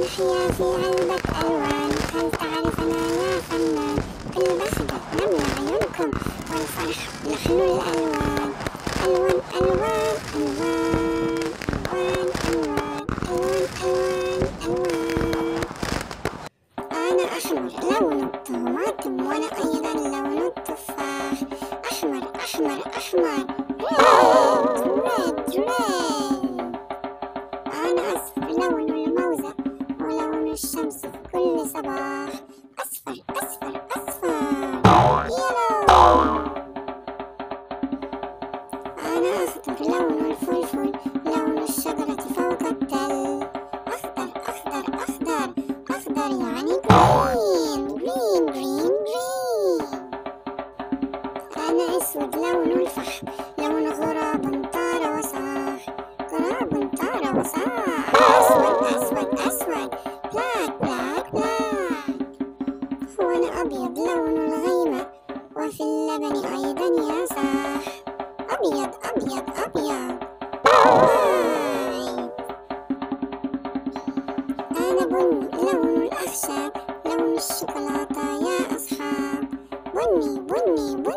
نحيا في علبة ألوان هل تعرف أنا يا فنان بالبهجة نملى عيونكم والفرح نحن الألوان ألوان ألوان ألوان ألوان ألوان ألوان ألوان أنا أحمر لون الطماطم وأنا أيضا لون التفاح أحمر أحمر أحمر red red red أنا أصفر لون الشمس في كل صباح. أصفر أصفر أصفر. yellow أنا أخضر لون الفلفل لون الشجرة فوق التل. أخضر أخضر أخضر. أخضر يعني green green green green أنا أسود لون الفحم لون غراب. ぶにぶ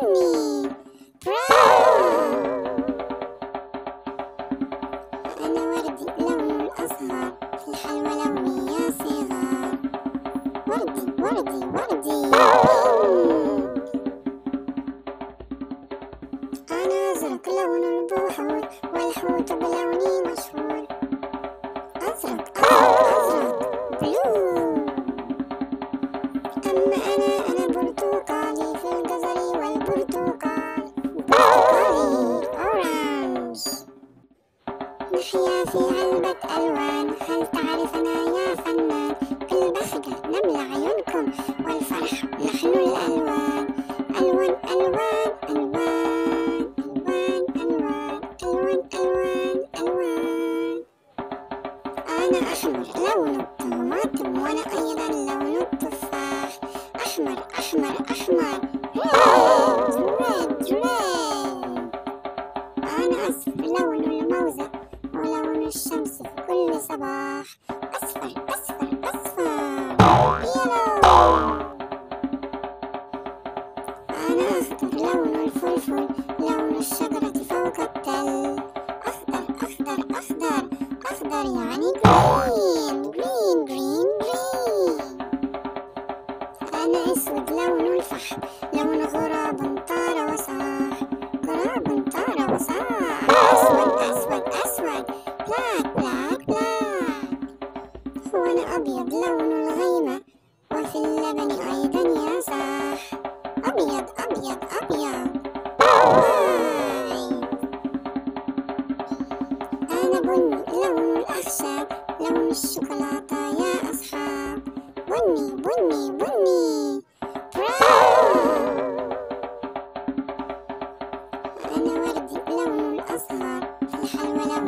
نحيا في علبة ألوان. هل تعرف أنا يا فنان؟ بالبهجة نملى عيونكم والفرح نحن الألوان. ألوان ألوان ألوان ألوان ألوان ألوان ألوان. ألوان أنا أحمر لون الطماطم وأنا أيضا لون التفاح. أحمر أحمر أحمر red red red أنا أصفر لون الموزة الشمس في كل صباح. أصفر أصفر أصفر yellow أنا أخضر لون الفلفل لون الشجرة فوق التل. أخضر أخضر أخضر. أخضر يعني green green green green أنا أسود لون الفحم لون غراب بني لون الأخشاب لون الشوكولاتة يا أصحاب بني بني بني أنا وردي لون الأزهار في الحلوى لوني يا